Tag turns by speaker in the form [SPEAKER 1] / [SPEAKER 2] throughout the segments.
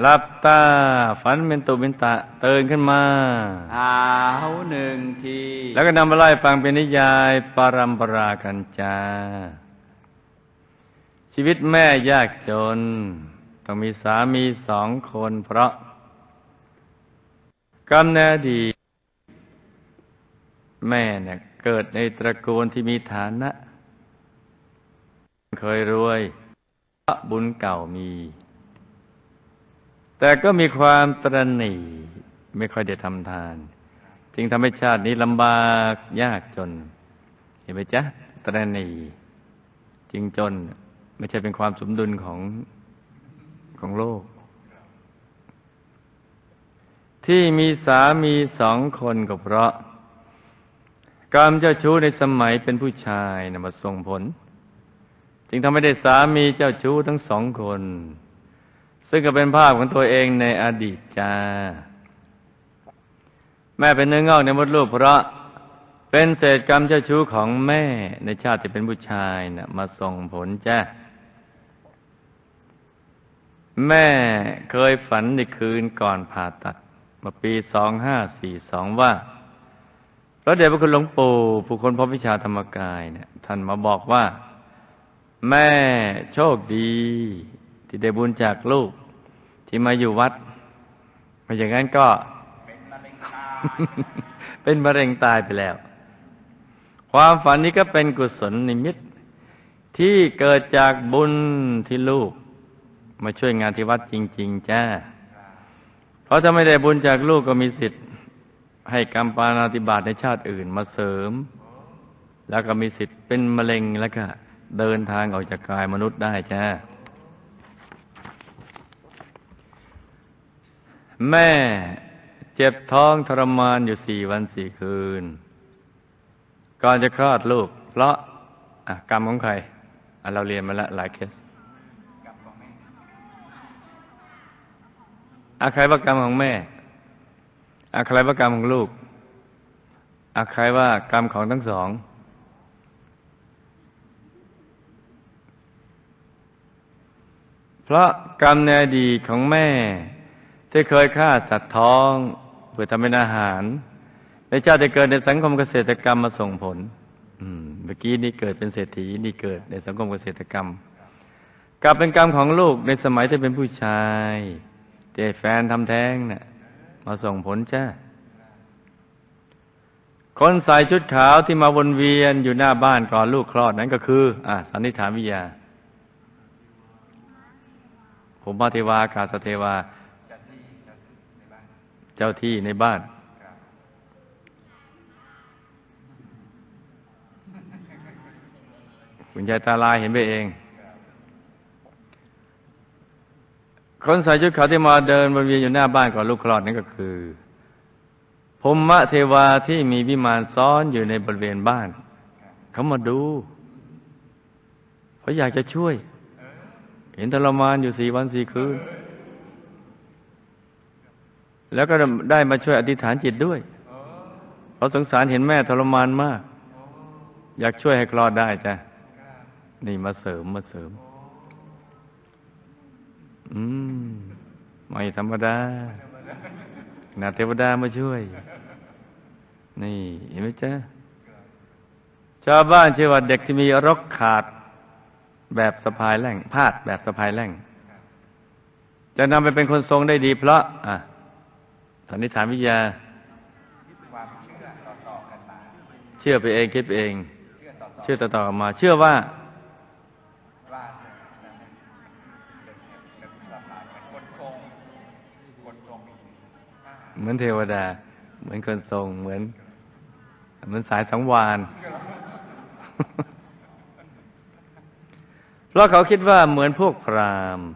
[SPEAKER 1] หลับตา ฝันเป็นตุเป็นตะเตือนขึ้นมา
[SPEAKER 2] เอาหนึ่งที
[SPEAKER 1] แล้วก็นำมาไล่ฟังเป็นนิยายปารัมปรากันจา ชีวิตแม่ยากจน ต้องมีสามีสองคนเพราะกรรมในอดีตแม่เนี่ยเกิดในตระกูลที่มีฐานะ เคยรวยเพราะบุญเก่ามี แต่ก็มีความตรณีไม่ค่อยได้ทำทาน จึงทำให้ชาตินี้ลำบากยากจน เห็นไหมจ๊ะตรณีจึงจนไม่ใช่เป็นความสมดุลของของโลก ที่มีสามีสองคนก็เพราะกรรมเจ้าชู้ในสมัยเป็นผู้ชายนะมาส่งผล จึงทำให้ได้สามีเจ้าชู้ทั้งสองคน ซึ่งก็เป็นภาพของตัวเองในอดีตจ้า แม่เป็นเนื้องอกในมดลูกเพราะเป็นเศษกรรมเจ้าชู้ของแม่ในชาติที่เป็นผู้ชายนะมาส่งผลจ้าแม่เคยฝันในคืนก่อนผ่าตัดมื่อปีสองห้าสี่สองว่าพระเดชพระคุณหลวงปู่ผู้คนพบวิชาธรรมกายเนี่ยท่านมาบอกว่า แม่โชคดี ที่ได้บุญจากลูก ที่มาอยู่วัดไม่อย่างนั้นก็เป็นมะเร็งตายไปแล้ว ความฝันนี้ก็เป็นกุศลนิมิต ที่เกิดจากบุญที่ลูก มาช่วยงานที่วัดจริง ๆ จ้า เพราะถ้าไม่ได้บุญจากลูกก็มีสิทธิ์ ให้กรรมปานาติบาตในชาติอื่นมาเสริม แล้วก็มีสิทธิ์เป็นมะเร็งแล้วก็เดินทางออกจากกายมนุษย์ได้จ้า แม่เจ็บท้องทรมานอยู่สี่วันสี่คืน ก่อนจะคลอดลูก เพราะะกรรมของใคร เราเรียนมาแล้วหลายเคสอาใครว่ากรรมของแม่อาใครว่ากรรมของลูกอาใครว่ากรรมของทั้งสอง เพราะกรรมในอดีตของแม่ ที่เคยฆ่าสัตว์ท้องเพื่อทำเป็นอาหาร ในชาติที่เกิดในสังคมเกษตรกรรมมาส่งผลเมื่อกี้นี่เกิดเป็นเศรษฐีนี่เกิดในสังคมเกษตรกรรมกลับเป็นกรรมของลูกในสมัยที่เป็นผู้ชายที่ให้แฟนทำแท้งเนะ่ะมาส่งผลจ้าคนใส่ชุดขาวที่มาวนเวียนอยู่หน้าบ้านก่อนลูกคลอดนั้นก็คือ อ่าสันนิษฐานวิทยาผมมาเทวากาสเทวา เจ้าที่ในบ้าน คุณยายตาลายเห็นไปเอง คนใส่ชุดขาวที่มาเดินวนเวียนอยู่หน้าบ้านก่อนลูกคลอดนั่นก็คือพมะเทวาที่มีวิมานซ้อนอยู่ในบริเวณบ้าน เขามาดูเขาอยากจะช่วย เห็นทรมานอยู่สี่วันสี่คืน แล้วก็ได้มาช่วยอธิษฐานจิตด้วยเพราะสงสารเห็นแม่ทรมานมาก อยากช่วยให้คลอดได้จ้ะนี่มาเสริมมาเสริม อืม ไม่ธรรมดานาเทวดามาช่วย นี่เห็นไหมจ๊ะชาวบ้านเชื่อว่าเด็กที่มีรกขาดแบบสะพายแหล่งพาดแบบสะพายแหล่ง จะนำไปเป็นคนทรงได้ดีเพราะ อะ สันนิษฐานวิทยา เชื่อไปเองคิดไปเอง เชื่อต่อๆมา เชื่อว่าเหมือนเทวดา เหมือนคนทรงเหมือน เหมือนสายสังวานเพราะเขาคิดว่าเหมือนพวกพราหมณ์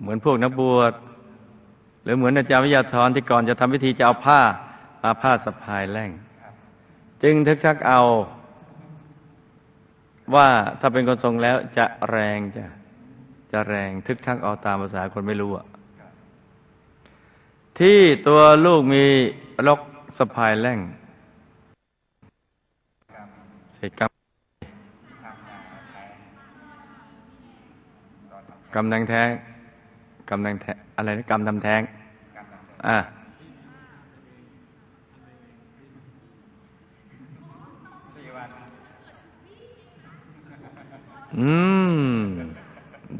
[SPEAKER 1] เหมือนพวกนักบวช หรือเหมือนอาจารย์วิทยาธรที่ก่อนจะทำพิธีจะเอาผ้ามาผ้าสะพายแล่ง จึงทึกทักเอา ว่าถ้าเป็นคนทรงแล้วจะแรงจะจะแรงทึกทักเอาตามภาษาคนไม่รู้อะที่ตัวลูกมีล็อกสะพายแล่งเศษกรรมกำนังแท้งกรรมทำแท้งอะไรนะกรรมทำแท้ง อ่าอืม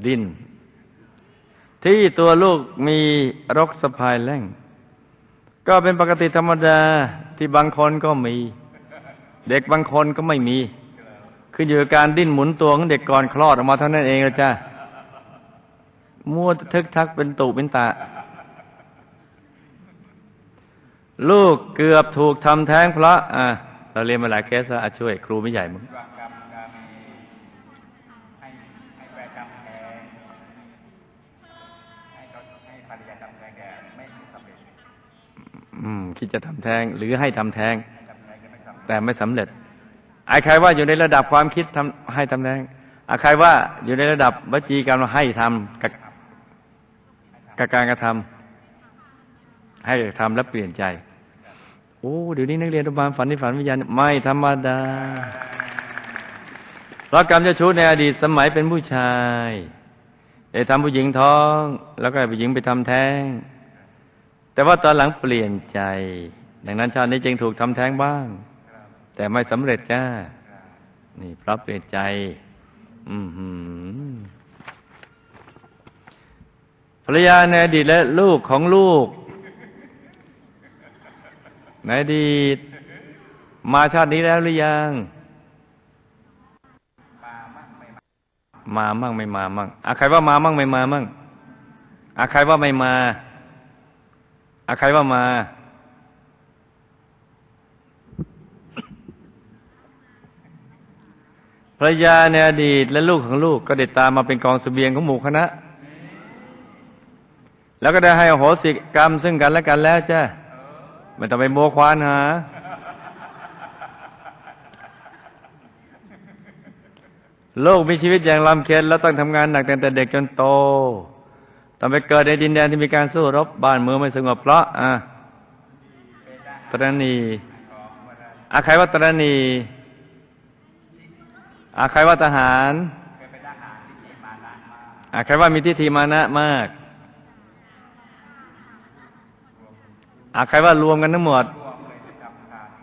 [SPEAKER 1] ดิน ที่ตัวลูกมีรกสะพายแล่ง ก็เป็นปกติธรรมดาที่บางคนก็มี เด็กบางคนก็ไม่มีคืออยู่กับการดิ้นหมุนตัวของเด็กก่อนคลอดออกมาเท่านั้นเองละจ้ามั่วทึกทักเป็นตุเป็นตา ลูกเกือบถูกทำแท้งเพราะอะ เราเรียนมาหลายเคสแล้วอะช่วย ครูไม่ใหญ่มึงอืม คิดจะทำแท้ง หรือให้ทำแท้ง
[SPEAKER 2] แทนแกไม่สำเร็จ
[SPEAKER 1] แต่ไม่สำเร็จไอ้ใครว่าอยู่ในระดับความคิดทำให้ทำแท้งไอ้ใครว่าอยู่ในระดับวจีกรรมให้ทำกับกับการกระทำ ให้ทำแล้วเปลี่ยนใจ โอ้เดี๋ยวนี้นักเรียนอนุบาลฝันที่ฝันวิญญาณไม่ธรรมดาเพราะกรรมเจ้าชู้ในอดีตสมัยเป็นผู้ชายได้ทำผู้หญิงท้อง แล้วก็ผู้หญิงไปทำแท้ง แต่ว่าตอนหลังเปลี่ยนใจ ดังนั้นชาตินี้จึงถูกทำแท้งบ้าง แต่ไม่สำเร็จจ้า นี่เพราะเปลี่ยนใจ อือหืภรรยาในอดีตและลูกของลูก ในอดีตมาชาตินี้แล้วหรือยัง มามั่งไม่มามั่งอะใครว่ามามั่งไม่มามั่งอะใครว่าไม่มาอะใครว่ามา ภรรยาในอดีตและลูกของลูกก็ได้ตามมาเป็นกองเสบียงของหมู่คณะ แล้วก็ได้ให้อโหสิกรรมซึ่งกันและกันแล้วจ้า ไม่ต้องไปโมควานหาโลกมีชีวิตอย่างลำเค็ญแล้วต้องทำงานหนักตั้งแต่เด็กจนโต ต้องไปเกิดในดินแดนที่มีการสู้รบบ้านเมืองไม่สงบเพราะอะตรณีอาใครว่าตรณีอาใครว่าทหารอาใครว่ามีทิฏฐิมานะมาก อาใครว่ารวมกันทั้งหมด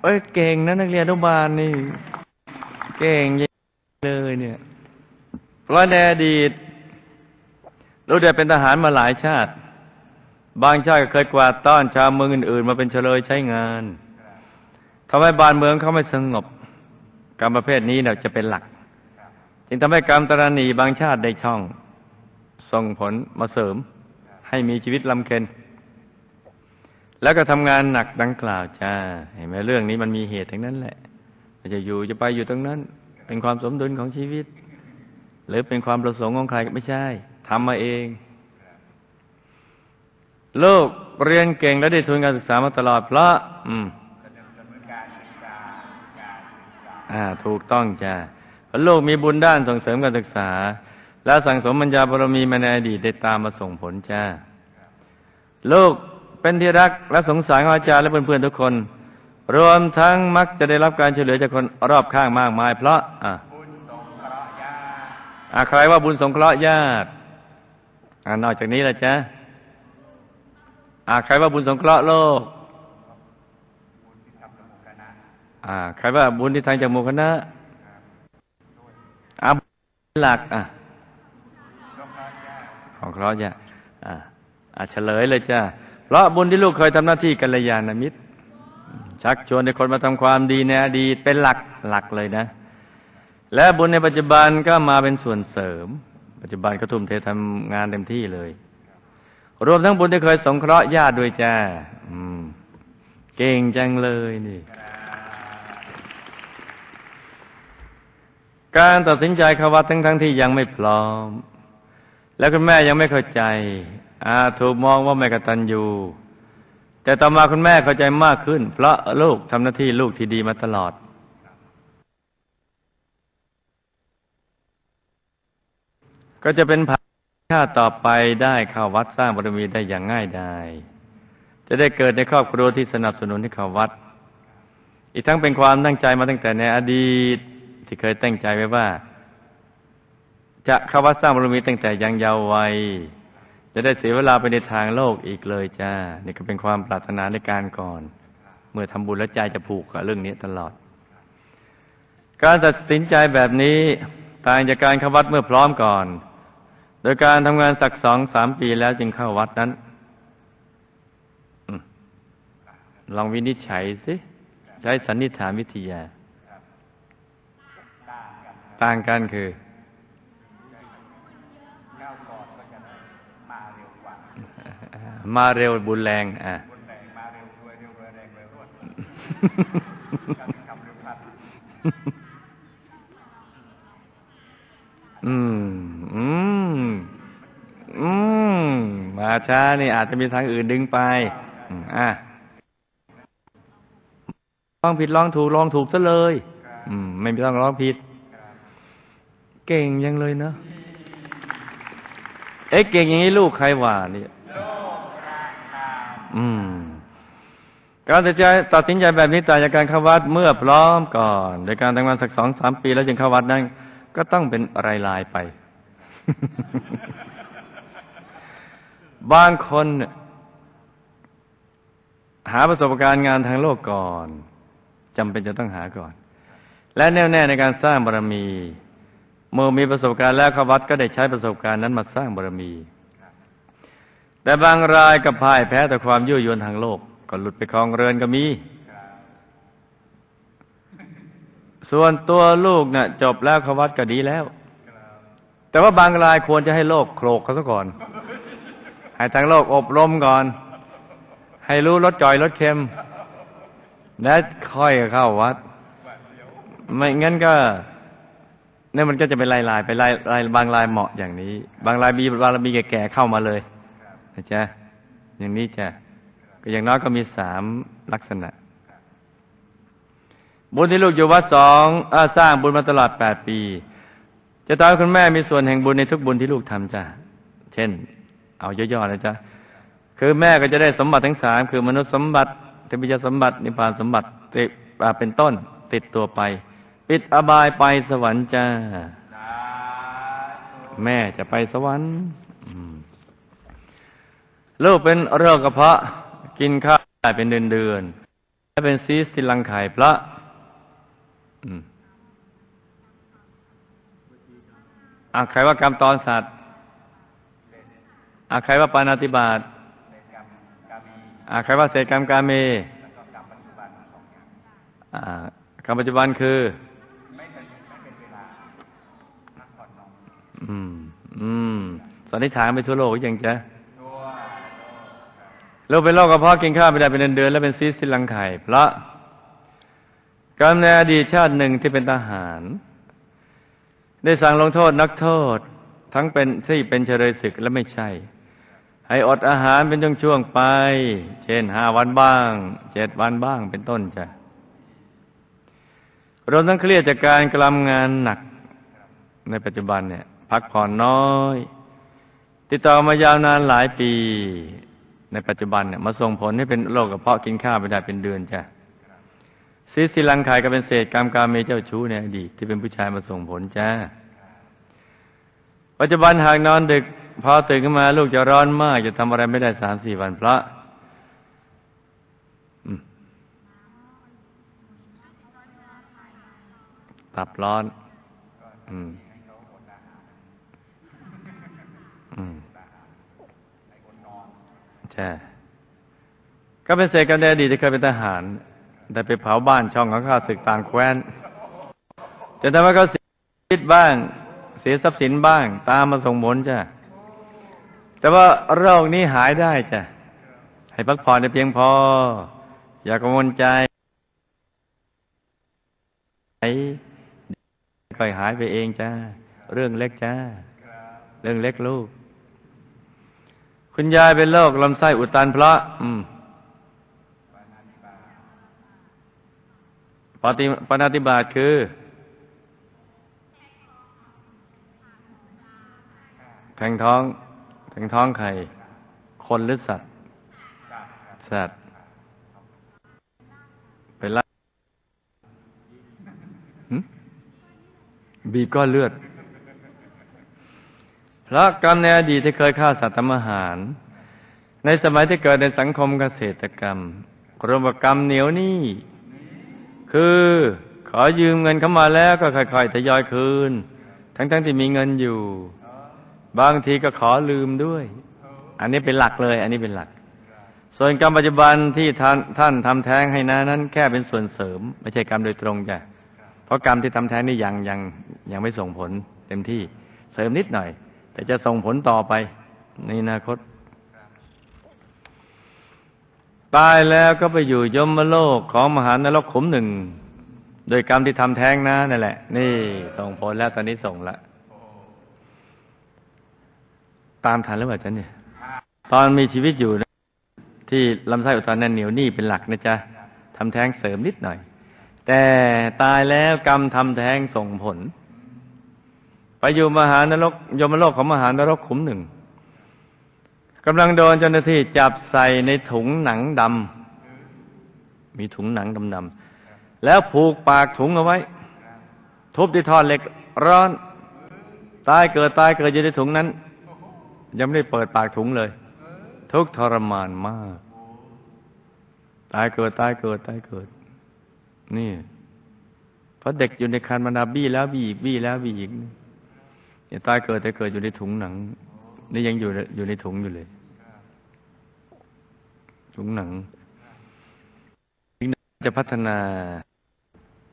[SPEAKER 1] เอ้ยเก่งนะนักเรียนอนุบาลนี่ เก่งเลยเนี่ยเพราะในอดีตเราได้เป็นทหารมาหลายชาติ บางชาติก็เคยกวาดต้อนชาวเมืองอื่นๆ มาเป็นเฉลยใช้งานทำให้บ้านเมืองเขาไม่สงบกรรมประเภทนี้เนี่ยจะเป็นหลัก จึงทำให้กรรมตรณีบางชาติได้ช่อง ส่งผลมาเสริม ให้มีชีวิตลำเค็ญ แล้วก็ทำงานหนักดังกล่าวจ้า เห็นไหมเรื่องนี้มันมีเหตุทั้งนั้นแหละจะอยู่จะไปอยู่ตรงนั้น เป็นความสมดุลของชีวิต หรือเป็นความประสงค์ของใครก็ไม่ใช่ทำมาเองลูกเรียนเก่งและได้ทุนการศึกษามาตลอด เพราะ อืมอ่า ถูกต้องจ้าลูกมีบุญด้านส่งเสริมการศึกษา และสั่งสมปัญญาบารมีมาในอดีตได้ตามมาส่งผลจ้าลูก เป็นที่รักและสงสารของอาจารย์และเพื่อนๆทุกคน รวมทั้งมักจะได้รับการช่วยเหลือจากคนรอบข้างมากมาย เพราะอะอะใครว่าบุญสงเคราะห์ญาติอนอกจากนี้ละจ๊ะอะใครว่าบุญสงเคราะห์โลกอาใครว่าบุญที่ทางจากหมู่คณะอะหลักอะของเคราะห์ญาติอะอะเฉลยเลยจ้ะ เพราะบุญที่ลูกเคยทำหน้าที่กัลยาณมิตร ชักชวนให้คนมาทำความดีในอดีตเป็นหลักหลักเลยนะ และบุญในปัจจุบันก็มาเป็นส่วนเสริม ปัจจุบันก็ทุ่มเททำงานเต็มที่เลย รวมทั้งบุญที่เคยสงเคราะห์ญาติด้วยจ้าเก่งจังเลยนี่การตัดสินใจเข้าวัดทั้งทั้งที่ยังไม่พร้อม แล้วคุณแม่ยังไม่เข้าใจ ถูกมองว่าไม่กตัญญูแต่ต่อมาคุณแม่เข้าใจมากขึ้น เพราะลูกทำหน้าที่ลูกที่ดีมาตลอด ก็จะเป็นผ่านชาติต่อไปได้เข้าวัดสร้างบารมีได้อย่างง่ายดายจะได้เกิดในครอบครัวที่สนับสนุนให้เข้าวัด อีกทั้งเป็นความตั้งใจมาตั้งแต่ในอดีตที่เคยตั้งใจไว้ว่า จะเข้าวัดสร้างบารมีตั้งแต่ยังเยาว์วัย จะได้เสียเวลาไปในทางโลกอีกเลยจ้า นี่ก็เป็นความปรารถนาในการก่อน เมื่อทำบุญแล้วใจจะผูกกับเรื่องนี้ตลอด การตัดสินใจแบบนี้ต่างจากการเข้าวัดเมื่อพร้อมก่อน โดยการทำงานสักสองสามปีแล้วจึงเข้าวัดนั้นลองวินิจฉัยสิ ใช้สันนิษฐานวิทยา ต่างกันคือ
[SPEAKER 2] ก้าวก่อนก็จะ มาเร็ว
[SPEAKER 1] บุญแรง อะ
[SPEAKER 2] มาเร็วรวยเร็วรวยแรงรวยรวดกับคำเร็วพลัน
[SPEAKER 1] อืม อืม อืม มาช้านี่อาจจะมีทางอื่นดึงไป อะลองผิดลองถูกลองถูกซะเลย อืม ไม่ต้องลองผิด เก่งยังเลยเนาะ เอ๊ะเก่งอย่างนี้ลูกใครว่าเนี่ยอืม การตัดใจตัดสินใจแบบนี้ต่างจากการเข้าวัดเมื่อพร้อมก่อน โดยการทำงานสักสองสามปีแล้วจึงเข้าวัดนั้น ก็ต้องเป็นรายลายไป บางคนหาประสบการณ์งานทางโลกก่อนจำเป็นจะต้องหาก่อน และแน่วแน่ในการสร้างบารมี เมื่อมีประสบการณ์แล้วเข้าวัดก็ได้ใช้ประสบการณ์นั้นมาสร้างบารมี แต่บางรายก็พ่ายแพ้ต่อความยั่วยวนทางโลก ก็หลุดไปคลองเรือนก็มี ส่วนตัวลูกน่ะจบแล้วเข้าวัดก็ดีแล้ว แต่ว่าบางรายควรจะให้โลกโครกเขาซะก่อน ให้ทางโลกอบรมก่อน ให้รู้รสจ่อยรสเค็ม และค่อยเข้าวัด ไม่งั้นก็ เนี่ยมันก็จะเป็นลายลายไปลายลายบางลายเหมาะอย่างนี้ บางลายมีบารมีแก่ๆเข้ามาเลยนะจ๊ะอย่างนี้จ้ะก็อย่างน้อยก็มีสามลักษณะ บุญที่ลูกอยู่วัดสองอสร้างบุญมาตลอดแปดปี จะตามคุณแม่มีส่วนแห่งบุญในทุกบุญที่ลูกทำจ้ะเช่น เอาย่อๆนะจ๊ะคือแม่ก็จะได้สมบัติทั้งสามคือมนุษย์สมบัติเทพยสมบัตินิพพานสมบัติเป็นต้นติดตัวไป ปิดอบายไปสวรรค์จ้า
[SPEAKER 2] สาธุ
[SPEAKER 1] แม่จะไปสวรรค์อืมลูกเป็นโรคกระเพาะ กินข้าวได้เป็นเดือนเดือนๆและเป็นซีสติลังไข่พระอืมอะใครว่ากรรมตอนสัตว์อะใครว่าปานาติบาต
[SPEAKER 2] เป็นกรรมกามี
[SPEAKER 1] อะใครว่าเศษกรรมกาเม
[SPEAKER 2] แล้วก็กรรมปัจจุบันสองอย่าง
[SPEAKER 1] อ่าก อืม อืมสันนิษฐานไปทั่วโลกยังจะ
[SPEAKER 2] ตัว
[SPEAKER 1] โรคเป็นโรคกระเพาะกินข้าวไม่ได้เป็นเดือนๆและเป็นซีสต์ลังไข่เพราะกรรมในอดีตชาติหนึ่งที่เป็นทหาร ได้สั่งลงโทษนักโทษ ทั้งเป็นที่เป็นเฉลยศึกและไม่ใช่ ให้อดอาหารเป็นช่วงๆไป เช่นห้าวันบ้างเจ็ดวันบ้างเป็นต้นจ้ะรวมทั้งเครียดจากการกระทำงานหนักในปัจจุบันเนี่ย พักผ่อนน้อย ติดต่อมายาวนานหลายปี ในปัจจุบันเนี่ยมาส่งผลให้เป็นโรคกระเพาะกินข้าวไม่ได้เป็นเดือนจ้ะซีสิลังไข่ก็เป็นเศษกรรมการเมเจ้าชู้ในอดีตที่เป็นผู้ชายมาส่งผลจ้าปัจจุบันหากนอนดึก พอตื่นขึ้นมา ลูกจะร้อนมาก จะทำอะไรไม่ได้สามสี่วันเพราะตับร้อน อืม อืม ใช่ก็เป็นเศษกรรมในอดีตที่เคยเป็นทหาร แต่ไปเผาบ้านช่องของข้าศึกต่างแคว้นจะทำให้เขาเสียชีวิตบ้าง เสียทรัพย์สินบ้าง ตามมาส่งผลจ้ะแต่ว่าโรคนี้หายได้จ้ะให้พักผ่อนได้เพียงพอ อย่ากังวลใจค่อยหายไปเองจ้า เรื่องเล็กจ้า เรื่องเล็กลูก คุณยายเป็นโรคลำไส้อุดตันเพราะปฏิปณาติบาตคือ แทงท้อง แทงท้องใคร คนหรือสัตว์ สัตว์ไปล่หึบีบก้อนเลือด เพราะกรรมในอดีตที่เคยฆ่าสัตว์ทำอาหาร ในสมัยที่เกิดในสังคมเกษตรกรรมรมกับกรรมเหนียวนี้คือขอยืมเงินเข้ามาแล้วก็ค่อยๆทยอยคืน ทั้งๆที่มีเงินอยู่ บางทีก็ขอลืมด้วย อันนี้เป็นหลักเลย อันนี้เป็นหลัก ส่วนกรรมปัจจุบันที่ท่านท่านทำแท้งให้นะนั้น แค่เป็นส่วนเสริม ไม่ใช่กรรมโดยตรงจ้ะเพราะกรรมที่ทำแท้งนี่ยังยังยังไม่ส่งผลเต็มที่เสริมนิดหน่อย แต่จะส่งผลต่อไป ในอนาคต ตายแล้วก็ไปอยู่ยมโลกของมหานรกขุมหนึ่ง โดยกรรมที่ทำแท้งนะนั่นแหละ นี่ส่งผลแล้วตอนนี้ส่งละตามทันหรือเปล่าจ๊ะเนี่ย ตอนมีชีวิตอยู่นะที่ลำไส้อุดตันนั้นเหนียวหนี้เป็นหลักนะจ๊ะทำแท้งเสริมนิดหน่อย แต่ตายแล้วกรรมทำแท้งส่งผล ไปอยู่มหานรกยมโลกของมหานรกขุมหนึ่งกำลังโดนเจ้าหน้าที่จับใส่ในถุงหนังดำมีถุงหนังดำๆแล้วผูกปากถุงเอาไว้ ทุบด้วยท่อนเหล็กร้อน ตายเกิดตายเกิดอยู่ในถุงนั้น ยังไม่ได้เปิดปากถุงเลย ทุกทรมานมาก ตายเกิดตายเกิดตายเกิด นี่เพราะเด็กอยู่ในคันมันนาบี้แล้วบี้อีกบี้แล้วบี้อีก เนี่ยตายเกิดแต่เกิดอยู่ในถุงหนัง นี่ยังอยู่อยู่ในถุงอยู่เลย ถุงหนังจะพัฒนา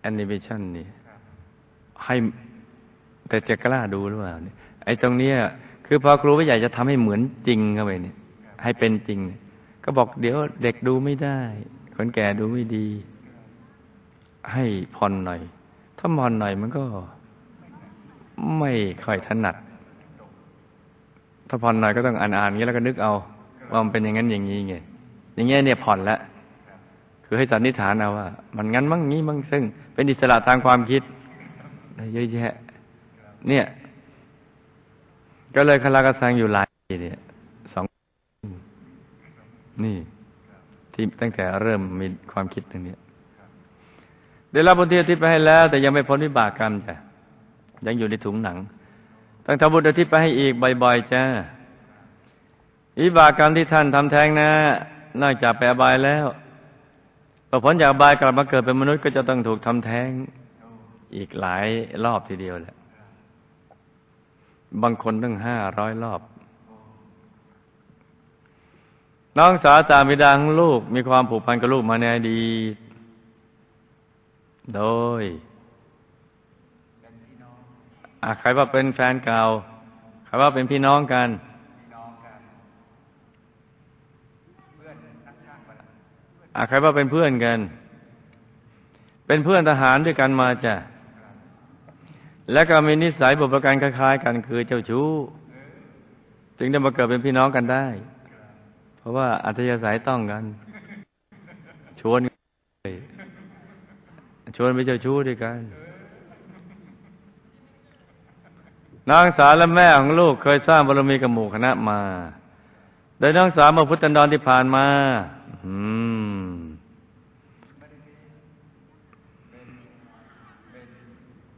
[SPEAKER 1] แอนิเมชันนี่ให้แต่จะกล้าดูหรือเปล่าเนี่ยไอ้ตรงเนี้ยคือพอครูไม่อยากจะทำให้เหมือนจริงเข้าไปเนี่ย ให้เป็นจริง ก็บอกเดี๋ยวเด็กดูไม่ได้คนแก่ดูไม่ดี ให้ผ่อนหน่อย ถ้าผ่อนหน่อยมันก็ ไม่ค่อยถนัด ถ้าผ่อนหน่อยก็ต้องอ่านอ่านงี้แล้วก็นึกเอาว่ามันเป็นอย่างนั้นอย่างนี้ไง อย่างเงี้ยเนี่ยผ่อนแล้วคือให้สันนิษฐานเอาว่า มันงั้นมั่งงี้มั่งซึ่ง เป็นอิสระทางความคิดเยอะแยะ เนี่ย ก็เลยคาราคาซังอยู่หลายปีเนี่ยสองนี่ ที่ตั้งแต่เริ่มมีความคิดตรงนี้ได้รับบุญที่อุทิศไปให้แล้ว แต่ยังไม่พ้นวิบากกรรมจ้ะ ยังอยู่ในถุงหนัง ต้องทำบุญอุทิศไปให้อีกบ่อยๆจ้าวิบากรรมที่ท่านทำแท้งนะ นอกจากไปอบายแล้วพอพ้นจากอบายกลับมาเกิดเป็นมนุษย์ก็จะต้องถูกทำแท้งอีกหลายรอบทีเดียวแหละ บางคนตั้งห้าร้อยรอบ น้องสาวตามบิดาของลูกมีความผูกพันกับลูกมาในอดีต โดย ใครว่าเป็นแฟนเก่า ใครว่าเป็นพี่น้องกันอะใครว่าเป็นเพื่อนกัน เป็นเพื่อนทหารด้วยกันมาจ้ะ และก็มีนิสัยบุพการคล้าย ๆ กันคือเจ้าชู้ จึงได้มาเกิดเป็นพี่น้องกันได้ เพราะว่าอัธยาศัยต้องกัน ชวนชวนไปเจ้าชู้ด้วยกัน นางสาวและแม่ของลูกเคยสร้างบารมีกับหมู่คณะมา โดยน้องสาวเมื่อพุทธันดรที่ผ่านมาอืม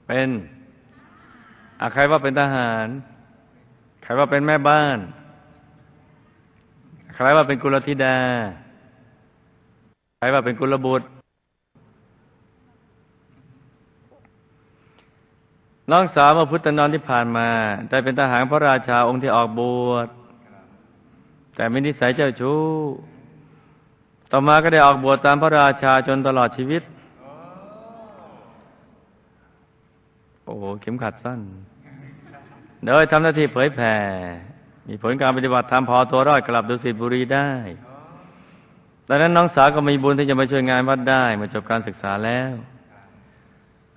[SPEAKER 1] เป็นอใครว่าเป็นทหาร ใครว่าเป็นแม่บ้าน ใครว่าเป็นกุลธิดา ใครว่าเป็นกุลบุตร น้องสาวมาพุทธนอนที่ผ่านมา ได้เป็นทหารพระราชาองค์ที่ออกบวชแต่ไม่นิสัยเจ้าชู้ ต่อมาก็ได้ออกบวชตามพระราชาจนตลอดชีวิต โอ้โหเข็มขัดสั้นโดยทำหน้าที่เผยแผ่ มีผลการปฏิบัติธรรมพอตัวรอดกลับดุสิตบุรีได้ดังนั้นน้องสาวก็มีบุญที่จะมาช่วยงานวัดได้มื่อจบการศึกษาแล้ว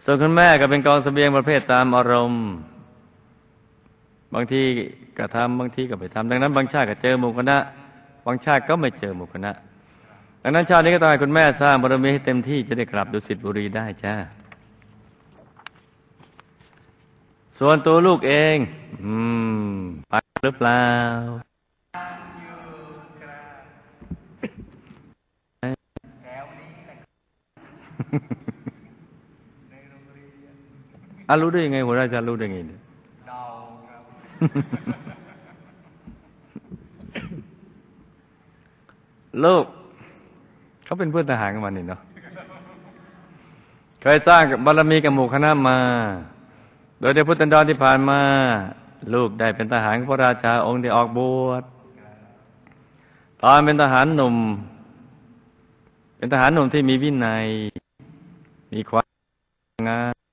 [SPEAKER 1] ส่วนคุณแม่ก็เป็นกองเสบียงประเภทตามอารมณ์ บางทีก็ทำบางทีก็ไม่ทำดังนั้น บางชาติก็เจอหมู่คณะ บางชาติก็ไม่เจอหมู่คณะ ดังนั้นชาตินี้ก็ต้องให้คุณแม่สร้างบารมีให้เต็มที่จะได้กลับดุสิตบุรีได้จ้าส่วนตัวลูกเอง อืม ไปหรือเปล่า อะรู้ได้ยังไงหัวหน้าอาจารย์รู้ได้ไงเนี่ย
[SPEAKER 2] เดาครับ
[SPEAKER 1] ลูกเขาเป็นเพื่อนทหารกันมานี่เนาะเคยสร้างบารมีกับหมู่คณะมา โดยในพุทธันดรที่ผ่านมา ลูกได้เป็นทหารของพระราชาองค์ที่ออกบวชตอนเป็นทหารหนุ่ม เป็นทหารหนุ่มที่มีวินัย มีความงาม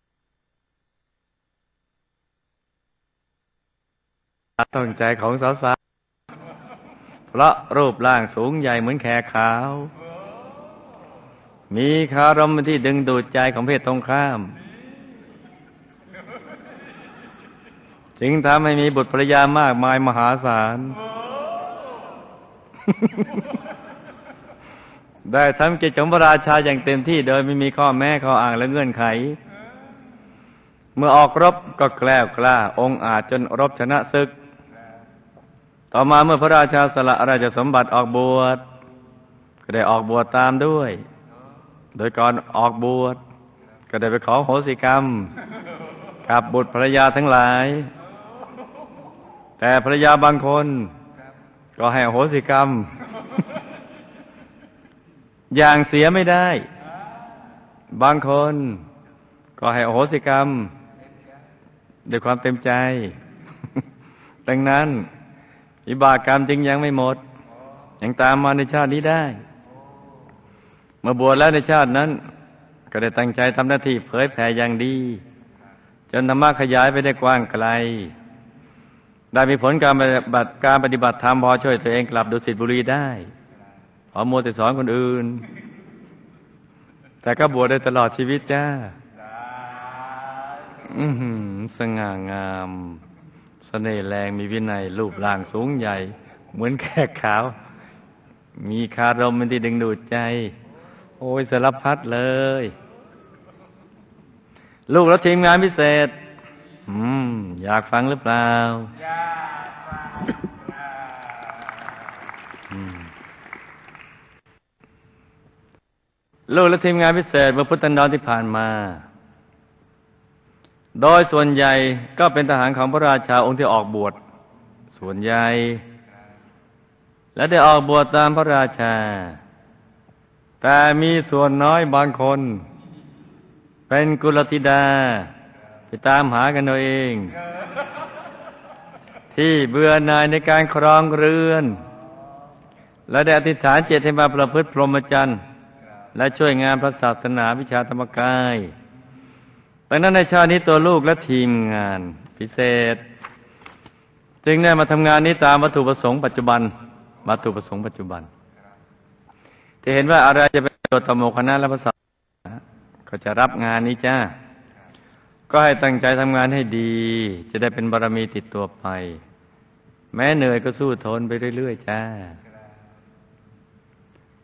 [SPEAKER 1] ต้องใจของสาวๆ เพราะรูปร่างสูงใหญ่เหมือนแขกขาว มีคารมที่ดึงดูดใจของเพศตรงข้าม จึงทำให้มีบุตรภรรยามากมายมหาศาล ได้ทำกิจของพระราชาอย่างเต็มที่โดยไม่มีข้อแม้ข้ออ้างและเงื่อนไขเมื่อออกรบก็แกล้วกล้า องค์อาจจนรบชนะศึก ต่อมาเมื่อพระราชาสละราชสมบัติออกบวชก็ได้ออกบวชตามด้วย โดยก่อนออกบวชก็ได้ไปขอโหสิกรรม กับบุตรภรรยาทั้งหลาย แต่ภรรยาบางคน ก็ให้โหสิกรรม อย่างเสียไม่ได้ บางคน ก็ให้โหสิกรรม ด้วยความเต็มใจ ดังนั้น วิบากกรรมจึงยังไม่หมด ยังตามมาในชาตินี้ได้เมื่อบวชแล้วในชาตินั้น ก็ได้ตั้งใจทำหน้าที่เผยแผ่อย่างดี จนธรรมะขยายไปได้กว้างไกล ได้มีผลการปฏิบัติการปฏิบัติธรรมพอช่วยตัวเองกลับดุสิตบุรีได้พอมัวแต่สอนคนอื่น แต่ก็บวชได้ตลอดชีวิตจ้า อือหือ สง่างาม สน่ห์แรงมีวินัย รูปร่างสูงใหญ่ เหมือนแขกขาว มีคารมเป็นที่ดึงดูดใจ โอ้ยสารพัดเลย ลูกแล้วทีมงานพิเศษ อืม อยากฟังหรือเปล่า
[SPEAKER 2] อยากฟัง
[SPEAKER 1] ลูกและทีมงานพิเศษเมื่อพุทธันดรที่ผ่านมา โดยส่วนใหญ่ก็เป็นทหารของพระราชาองค์ที่ออกบวช ส่วนใหญ่ และได้ออกบวชตามพระราชา แต่มีส่วนน้อยบางคน เป็นกุลธิดา ไปตามหากันเอาเอง ที่เบื่อหน่ายในการครองเรือน และได้อธิษฐานเจตให้มาประพฤติพรหมจรรย์ และช่วยงานพระศาสนาวิชาธรรมกาย ดังนั้นในชาตินี้ตัวลูกและทีมงานพิเศษ จึงได้มาทำงานนี้ตามวัตถุประสงค์ปัจจุบันวัตถุประสงค์ปัจจุบันที่เห็นว่าอะไรจะเป็นประโยชน์ต่อหมู่คณะและพระศาสนาก็จะรับงานนี้จ้าก็ให้ตั้งใจทำงานให้ดี จะได้เป็นบารมีติดตัวไป แม้เหนื่อยก็สู้ทนไปเรื่อยๆจ้า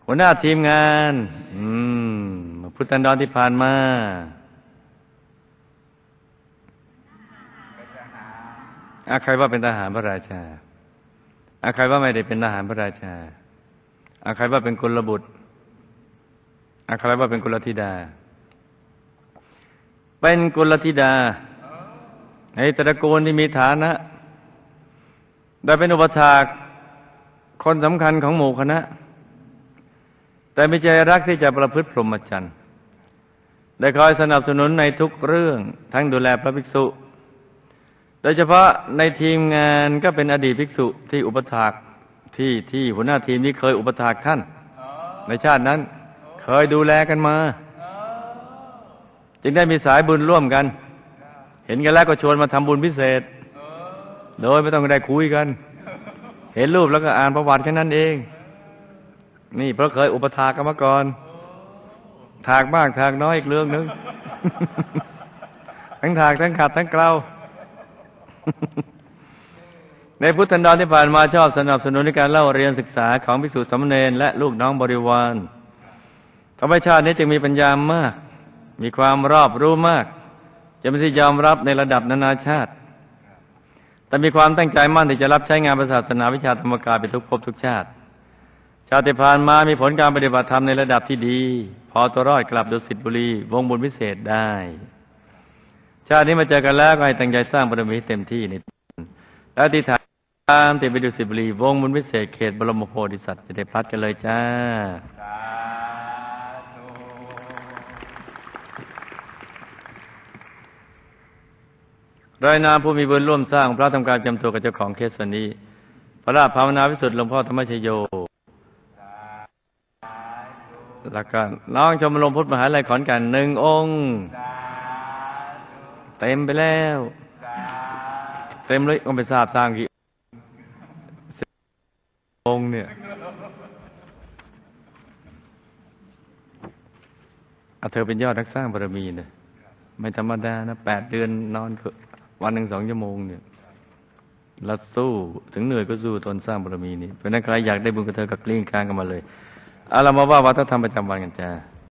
[SPEAKER 1] หัวหน้าทีมงาน อืมมาพุทธันดรที่ผ่านมา อาใครว่าเป็นทหารพระราชาอาใครว่าไม่ได้เป็นทหารพระราชาอาใครว่าเป็นกุลบุตรอาใครว่าเป็นกุลธิดา เป็นกุลธิดา ในตระกูลที่มีฐานะ ได้เป็นอุปถากคนสำคัญของหมู่คณะ แต่ไม่ใจรักที่จะประพฤติพรหมจรรย์ได้คอยสนับสนุนในทุกเรื่อง ทั้งดูแลพระภิกษุ โดยเฉพาะในทีมงานก็เป็นอดีตภิกษุที่อุปถากที่ที่หัวหน้าทีมนี้เคยอุปถากท่าน ในชาตินั้น เคยดูแลกันมา จึงได้มีสายบุญร่วมกัน เห็นกันแล้วก็ชวนมาทำบุญพิเศษ โดยไม่ต้องได้คุยกัน เห็นรูปแล้วก็อ่านประวัติแค่นั้นเอง นี่เพราะเคยอุปถากกันมาก่อนถากบ้างถากน้อยอีกเรื่องหนึงทั้งถากทั้งขัดทั้งเกลา ในพุทธันดรที่ผ่านมาชอบสนับสนุนในการเล่าเรียนศึกษาของพิสุทธิสามเณรและลูกน้องบริวารธรรมชาตินี้จึงมีปัญญามาก มีความรอบรู้มาก จะไม่ที่ยอมรับในระดับนานาชาติ แต่มีความตั้งใจมั่นที่จะรับใช้งานศาสนาวิชาธรรมกายไปทุกภพทุกชาติ ชาติผ่านมามีผลการปฏิบัติธรรมในระดับที่ดี พอตัวรอดกลับดุสิตบุรี วงบุญพิเศษได้ ชาตินี้มาเจอกันแล้วก็ให้ตั้งใจสร้างบารมีให้เต็มที่ในแล้วอธิษฐานตามติดไปดูสิบรีวงบุญวิเศษเขตบรมโพธิสัตว์จะได้พัดกันเลยจ้า
[SPEAKER 2] สาธุ
[SPEAKER 1] รายนามผู้มีบุญร่วมสร้างพระทำการจำตัวกับเจ้าของเคสวันนี้ พระราชภาวนาวิสุทธิ์หลวงพ่อธรรมชโยแล้วก็น้องชมรมพุทธมหาลัยขอนแก่นหนึ่งองค์ เต็มไปแล้ว เต็มเลยก็ไม่ทราบสร้างกี่องค์เนี่ยเอาเธอเป็นยอดนักสร้างบารมีเนี่ยไม่ธรรมดานะแปดเดือนนอนวันหนึ่งสองชั่วโมงเนี่ยแล้วสู้ถึงเหนื่อยก็สู้ทนสร้างบารมีนี่เพราะฉะนั้นใครอยากได้บุญกับเธอกับกลิ้งกลางกันมาเลยเอาเรามาว่าวัฒนธรรมประจำวันกันจ้า